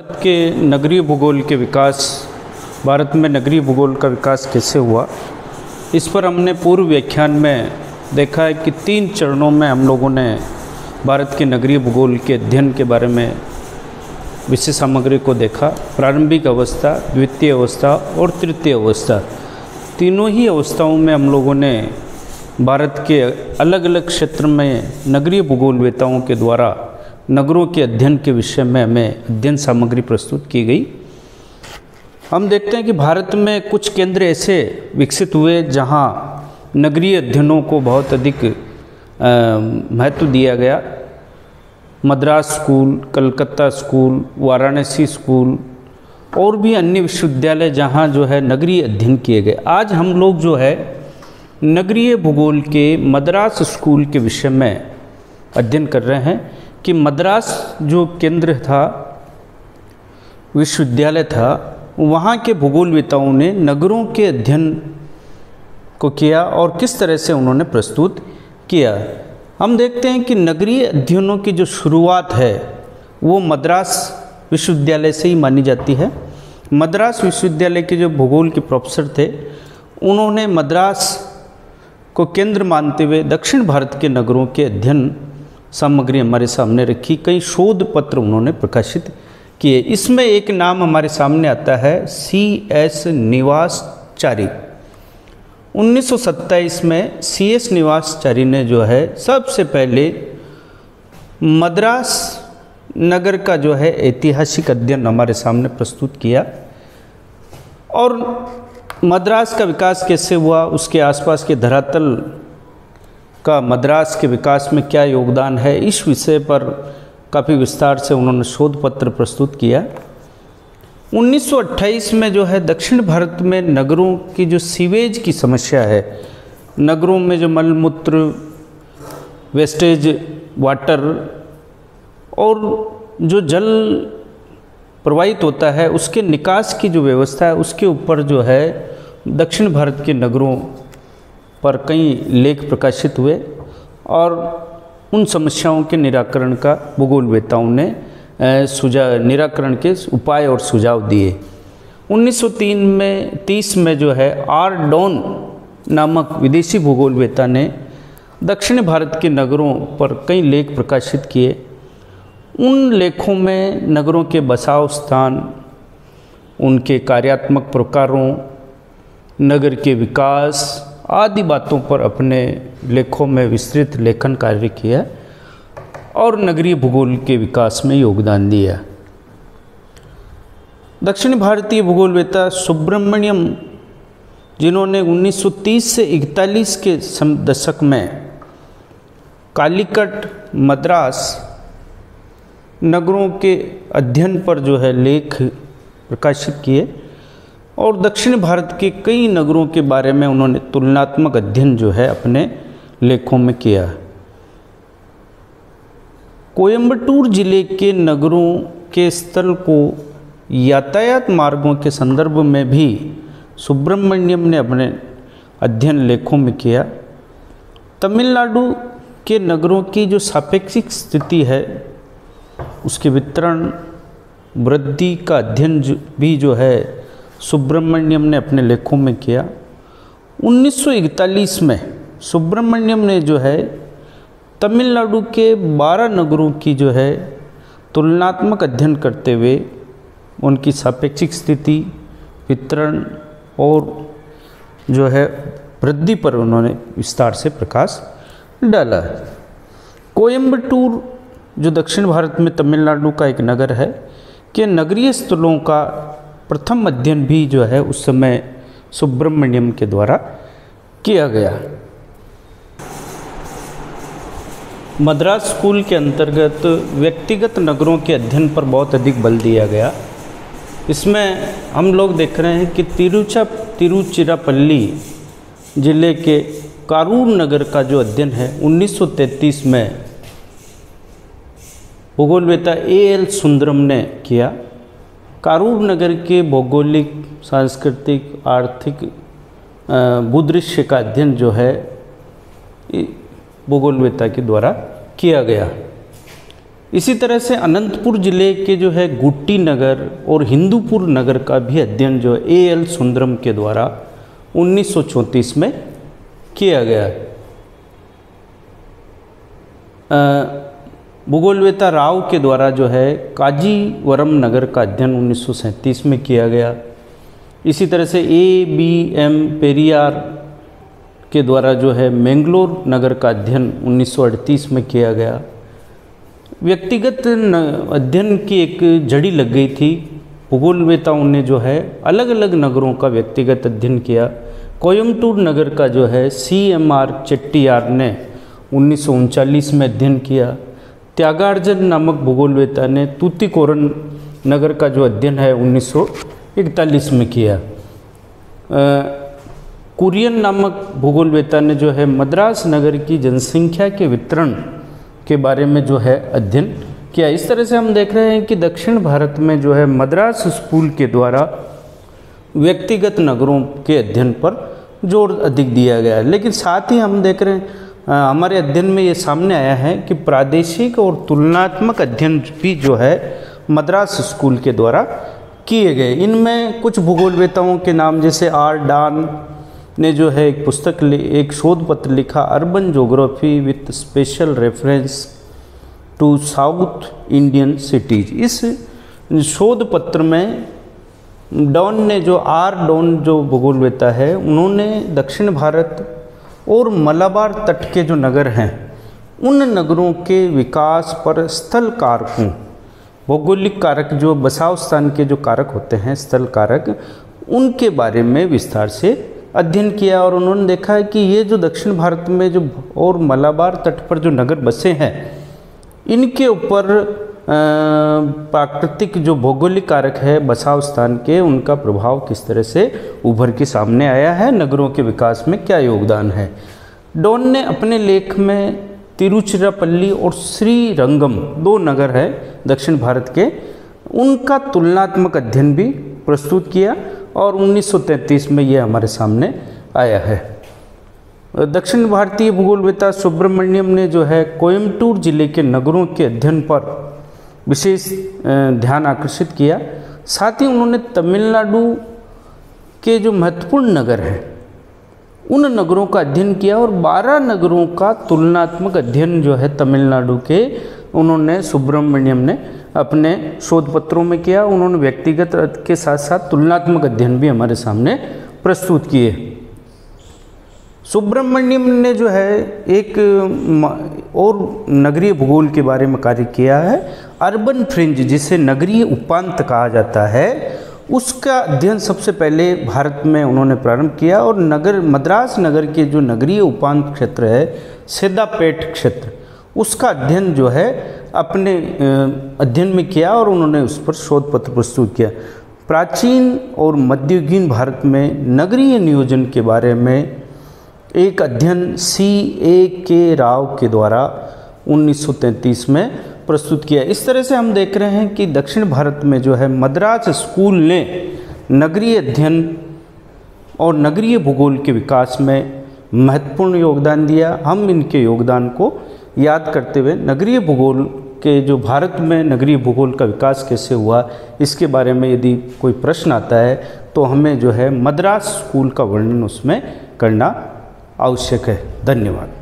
भारत के नगरीय भूगोल के विकास, भारत में नगरीय भूगोल का विकास कैसे हुआ? इस पर हमने पूर्व व्याख्यान में देखा है कि तीन चरणों में हम लोगों ने भारत के नगरीय भूगोल के अध्ययन के बारे में विषय सामग्री को देखा। प्रारंभिक अवस्था, द्वितीय अवस्था और तृतीय अवस्था। तीनों ही अवस्थाओं में हम लोगों ने भारत के अलग अलग क्षेत्र में नगरीय भूगोलवेताओं के द्वारा नगरों के अध्ययन के विषय में हमें अध्ययन सामग्री प्रस्तुत की गई। हम देखते हैं कि भारत में कुछ केंद्र ऐसे विकसित हुए जहाँ नगरीय अध्ययनों को बहुत अधिक महत्व दिया गया। Madras school, Calcutta school, Varanasi school और भी अन्य विश्वविद्यालय जहाँ जो है नगरीय अध्ययन किए गए। आज हम लोग जो है नगरीय भूगोल के मद्रास स्कूल के विषय में अध्ययन कर रहे हैं। कि मद्रास जो केंद्र था, विश्वविद्यालय था, वहाँ के भूगोलवेताओं ने नगरों के अध्ययन को किया और किस तरह से उन्होंने प्रस्तुत किया। हम देखते हैं कि नगरीय अध्ययनों की जो शुरुआत है, वो मद्रास विश्वविद्यालय से ही मानी जाती है। मद्रास विश्वविद्यालय के जो भूगोल के प्रोफेसर थे, उन्होंने मद्रास को केंद्र मानते हुए दक्षिण भारत के नगरों के अध्ययन सामग्री हमारे सामने रखी। कई शोध पत्र उन्होंने प्रकाशित किए। इसमें एक नाम हमारे सामने आता है सी एस निवासचारी। 1927 में सी एस निवासचारी ने जो है, सबसे पहले मद्रास नगर का जो है, ऐतिहासिक अध्ययन हमारे सामने प्रस्तुत किया। और मद्रास का विकास कैसे हुआ, उसके आसपास के धरातल का मद्रास के विकास में क्या योगदान है, इस विषय पर काफ़ी विस्तार से उन्होंने शोध पत्र प्रस्तुत किया। 1928 में जो है, दक्षिण भारत में नगरों की जो सीवेज की समस्या है, नगरों में जो मलमूत्र, वेस्टेज वाटर और जो जल प्रवाहित होता है, उसके निकास की जो व्यवस्था है, उसके ऊपर जो है, दक्षिण भारत के नगरों पर कई लेख प्रकाशित हुए और उन समस्याओं के निराकरण का भूगोलवेताओं ने सुझाव निराकरण के उपाय और सुझाव दिए। 1903 में 30 में जो है, आर डॉन नामक विदेशी भूगोलवेता ने दक्षिण भारत के नगरों पर कई लेख प्रकाशित किए। उन लेखों में नगरों के बसाव स्थान, उनके कार्यात्मक प्रकारों, नगर के विकास आदि बातों पर अपने लेखों में विस्तृत लेखन कार्य किया और नगरीय भूगोल के विकास में योगदान दिया। दक्षिण भारतीय भूगोलवेता सुब्रमण्यम, जिन्होंने 1930 से 41 के दशक में कालीकट, मद्रास नगरों के अध्ययन पर जो है लेख प्रकाशित किए। और दक्षिण भारत के कई नगरों के बारे में उन्होंने तुलनात्मक अध्ययन जो है अपने लेखों में किया। कोयम्बटूर ज़िले के नगरों के स्थल को यातायात मार्गों के संदर्भ में भी सुब्रमण्यम ने अपने अध्ययन लेखों में किया। तमिलनाडु के नगरों की जो सापेक्षिक स्थिति है, उसके वितरण वृद्धि का अध्ययन भी जो है सुब्रमण्यम ने अपने लेखों में किया। 1941 में सुब्रमण्यम ने जो है, तमिलनाडु के 12 नगरों की जो है, तुलनात्मक अध्ययन करते हुए उनकी सापेक्षिक स्थिति, वितरण और जो है, वृद्धि पर उन्होंने विस्तार से प्रकाश डाला है। कोयम्बटूर जो दक्षिण भारत में तमिलनाडु का एक नगर है के नगरीय स्थलों का प्रथम अध्ययन भी जो है उस समय सुब्रमण्यम के द्वारा किया गया। मद्रास स्कूल के अंतर्गत व्यक्तिगत नगरों के अध्ययन पर बहुत अधिक बल दिया गया। इसमें हम लोग देख रहे हैं कि तिरुचा तिरुचिरापल्ली ज़िले के कारूर नगर का जो अध्ययन है 1933 में भूगोलवेता ए एल सुंदरम ने किया। कारूर नगर के भौगोलिक, सांस्कृतिक, आर्थिक भूदृश्य का अध्ययन जो है भूगोलवेता के द्वारा किया गया। इसी तरह से अनंतपुर ज़िले के जो है, गुट्टी नगर और हिंदूपुर नगर का भी अध्ययन जो ए एल सुंदरम के द्वारा उन्नीस सौ चौंतीस में किया गया। भूगोलवेता राव के द्वारा जो है काजीवरम नगर का अध्ययन उन्नीस सौ सैंतीस में किया गया। इसी तरह से ए, बी, एम, पेरियार के द्वारा जो है मैंगलोर नगर का अध्ययन 1938 में किया गया। व्यक्तिगत अध्ययन की एक जड़ी लग गई थी। भूगोलवेताओं ने जो है अलग अलग नगरों का व्यक्तिगत अध्ययन किया। कोयमटूर नगर का जो है सी एम आर चेट्टीयार ने उन्नीस में अध्ययन किया। त्यागार्जन नामक भूगोलवेता ने तूतीकोरन नगर का जो अध्ययन है 1941 में किया। कुरियन नामक भूगोलवेता ने जो है मद्रास नगर की जनसंख्या के वितरण के बारे में जो है अध्ययन किया। इस तरह से हम देख रहे हैं कि दक्षिण भारत में जो है मद्रास स्कूल के द्वारा व्यक्तिगत नगरों के अध्ययन पर ज़ोर अधिक दिया गया है। लेकिन साथ ही हम देख रहे हैं हमारे अध्ययन में ये सामने आया है कि प्रादेशिक और तुलनात्मक अध्ययन भी जो है मद्रास स्कूल के द्वारा किए गए। इनमें कुछ भूगोलवेताओं के नाम जैसे आर डान ने जो है एक पुस्तक एक शोध पत्र लिखा, urban geography with special reference to South Indian cities. इस शोध पत्र में डॉन ने जो, आर डॉन जो भूगोलवेता है, उन्होंने दक्षिण भारत और मलाबार तट के जो नगर हैं, उन नगरों के विकास पर स्थल कारकों भौगोलिक कारक जो, बसाव स्थान के जो कारक होते हैं, स्थल कारक, उनके बारे में विस्तार से अध्ययन किया और उन्होंने देखा है कि ये जो दक्षिण भारत में जो, और मलाबार तट पर जो नगर बसे हैं, इनके ऊपर प्राकृतिक जो भौगोलिक कारक है बसाव स्थान के, उनका प्रभाव किस तरह से उभर के सामने आया है? नगरों के विकास में क्या योगदान है? डॉन ने अपने लेख में तिरुचिरापल्ली और श्रीरंगम, दो नगर है दक्षिण भारत के, उनका तुलनात्मक अध्ययन भी प्रस्तुत किया और 1933 में यह हमारे सामने आया है। दक्षिण भारतीय भूगोलवेता सुब्रमण्यम ने जो है कोयम्बटूर ज़िले के नगरों के अध्ययन पर विशेष ध्यान आकर्षित किया। साथ ही उन्होंने तमिलनाडु के जो महत्वपूर्ण नगर हैं, उन नगरों का अध्ययन किया और 12 नगरों का तुलनात्मक अध्ययन जो है तमिलनाडु के, उन्होंने सुब्रमण्यम ने अपने शोध पत्रों में किया। उन्होंने व्यक्तिगत के साथ साथ तुलनात्मक अध्ययन भी हमारे सामने प्रस्तुत किए। सुब्रमण्यम ने जो है एक और नगरीय भूगोल के बारे में कार्य किया है। अर्बन फ्रिंज जिसे नगरीय उपांत कहा जाता है, उसका अध्ययन सबसे पहले भारत में उन्होंने प्रारंभ किया और नगर, मद्रास नगर के जो नगरीय उपांत क्षेत्र है सेदापेट क्षेत्र, उसका अध्ययन जो है, अपने अध्ययन में किया और उन्होंने उस पर शोध पत्र प्रस्तुत किया। प्राचीन और मध्ययुगीन भारत में नगरीय नियोजन के बारे में एक अध्ययन सी ए के राव के द्वारा 1933 में प्रस्तुत किया। इस तरह से हम देख रहे हैं कि दक्षिण भारत में जो है मद्रास स्कूल ने नगरीय अध्ययन और नगरीय भूगोल के विकास में महत्वपूर्ण योगदान दिया। हम इनके योगदान को याद करते हुए नगरीय भूगोल के जो भारत में नगरीय भूगोल का विकास कैसे हुआ, इसके बारे में यदि कोई प्रश्न आता है तो हमें जो है मद्रास स्कूल का वर्णन उसमें करना आवश्यक है। धन्यवाद।